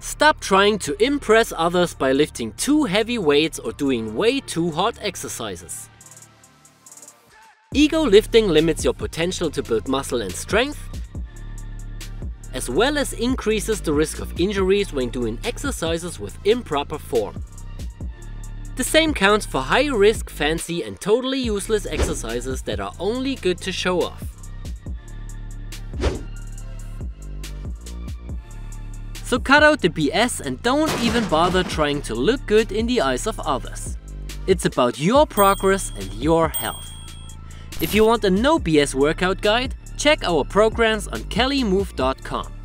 Stop trying to impress others by lifting too heavy weights or doing way too hard exercises. Ego lifting limits your potential to build muscle and strength, as well as increases the risk of injuries when doing exercises with improper form. The same counts for high risk, fancy and totally useless exercises that are only good to show off. So cut out the BS and don't even bother trying to look good in the eyes of others. It's about your progress and your health. If you want a no BS workout guide, check our programs on calimove.com.